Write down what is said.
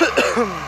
Ahem.